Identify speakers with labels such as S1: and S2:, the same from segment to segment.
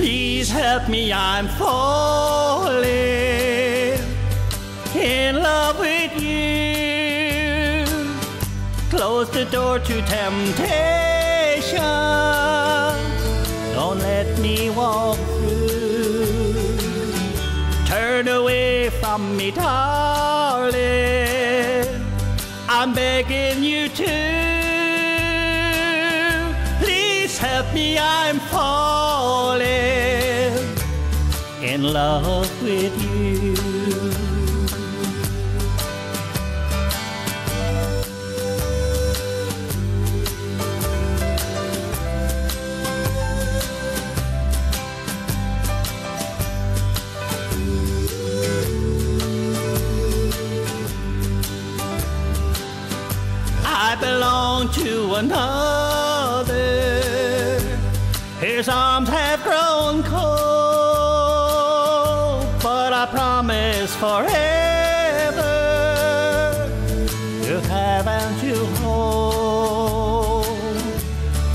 S1: Please help me, I'm falling in love with you. Close the door to temptation. Don't let me walk through. Turn away from me, darling. I'm begging you to. Please help me, I'm falling in love with you. I belong to another. His arms have grown promise forever to have and to hold.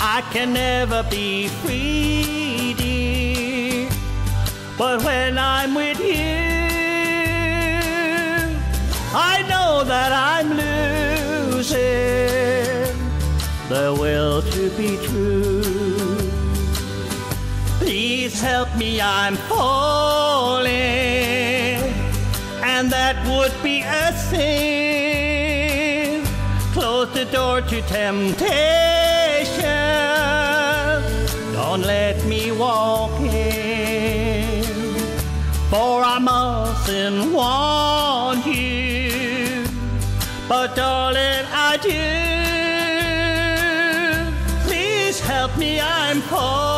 S1: I can never be free, dear, but when I'm with you, I know that I'm losing the will to be true. Please help me, I'm falling, and that would be a sin. Close the door to temptation. Don't let me walk in, for I mustn't want you. But darling, I do. Please help me, I'm falling